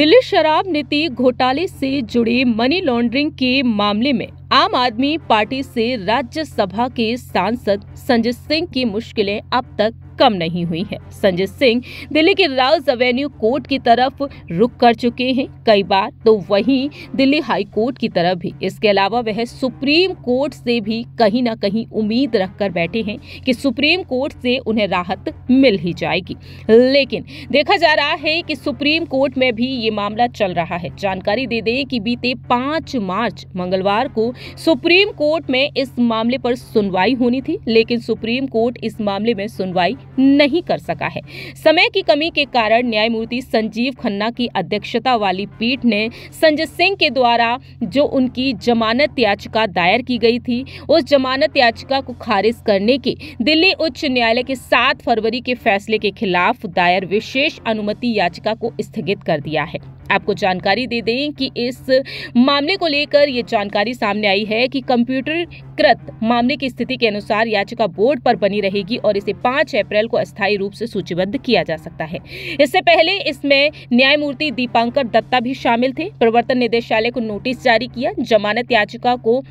दिल्ली शराब नीति घोटाले से जुड़े मनी लॉन्ड्रिंग के मामले में आम आदमी पार्टी से राज्यसभा के सांसद संजय सिंह की मुश्किलें अब तक कम नहीं हुई है। संजय सिंह दिल्ली के राउस एवेन्यू कोर्ट की तरफ़ रुक कर चुके हैं। कई बार तो वहीं दिल्ली हाई कोर्ट की तरफ़ भी। इसके अलावा वह सुप्रीम कोर्ट से भी कहीं ना कहीं उम्मीद रखकर बैठे हैं कि सुप्रीम कोर्ट से उन्हें राहत मिल ही जाएगी। लेकिन देखा जा रहा है कि सुप्रीम कोर्ट में भी ये मामला चल रहा है। जानकारी दे दें कि बीते पाँच मार्च, मंगलवार को सुप्रीम कोर्ट में इस मामले पर सुनवाई होनी थी, लेकिन सुप्रीम कोर्ट इस मामले में सुनवाई नहीं कर सका है। समय की कमी के कारण न्यायमूर्ति संजीव खन्ना की अध्यक्षता वाली पीठ ने संजय सिंह के द्वारा जो उनकी जमानत याचिका दायर की गई थी, उस जमानत याचिका को खारिज करने के दिल्ली उच्च न्यायालय के सात फरवरी के फैसले के खिलाफ दायर विशेष अनुमति याचिका को स्थगित कर दिया है। आपको जानकारी दे दें कि इस मामले को लेकर ये जानकारी सामने आई है कि कंप्यूटरकृत मामले की स्थिति के अनुसार याचिका बोर्ड पर बनी रहेगी और इसे 5 अप्रैल को अस्थायी रूप से सूचीबद्ध किया जा सकता है। इससे पहले इसमें न्यायमूर्ति दीपांकर दत्ता भी शामिल थे। प्रवर्तन निदेशालय को नोटिस जारी किया। जमानत याचिका को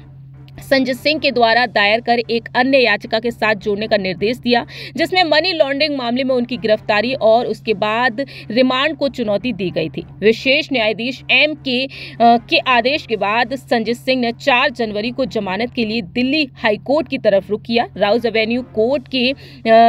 संजय सिंह के द्वारा दायर कर एक अन्य याचिका के साथ जोड़ने का निर्देश दिया, जिसमें मनी लॉन्ड्रिंग मामले में उनकी गिरफ्तारी और उसके बाद रिमांड को चुनौती दी गई थी। विशेष न्यायाधीश एम के के आदेश के बाद संजय सिंह ने 4 जनवरी को जमानत के लिए दिल्ली हाईकोर्ट की तरफ़ रुख किया। राउज एवेन्यू कोर्ट के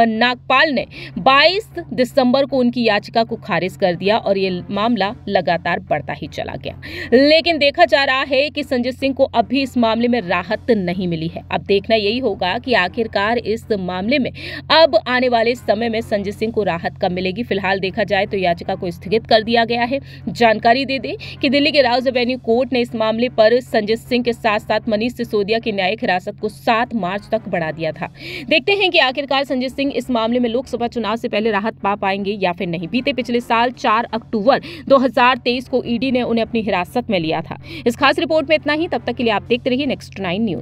नागपाल ने 22 दिसंबर को उनकी याचिका को खारिज कर दिया और ये मामला लगातार बढ़ता ही चला गया। लेकिन देखा जा रहा है कि संजय सिंह को अभी इस मामले में राहत राहत नहीं मिली है। अब देखना यही होगा कि आखिरकार इस मामले में अब आने वाले समय में संजय सिंह को राहत कब मिलेगी? फ़िलहाल देखा जाए तो याचिका को स्थगित कर दिया गया है। जानकारी दे दें कि दिल्ली के राउज एवेन्यू कोर्ट ने इस मामले पर संजय सिंह के साथ साथ मनीष सिसोदिया की न्यायिक हिरासत को सात मार्च तक बढ़ा दिया था। देखते हैं कि आखिरकार संजय सिंह इस मामले में लोकसभा चुनाव से पहले राहत पा पाएँगे या फिर नहीं। बीते पिछले साल चार अक्टूबर 2023 को ईडी ने उन्हें अपनी हिरासत में लिया था। इस खास रिपोर्ट में इतना ही। तब तक के लिए आप देखते रहिए नेक्स्ट नाइन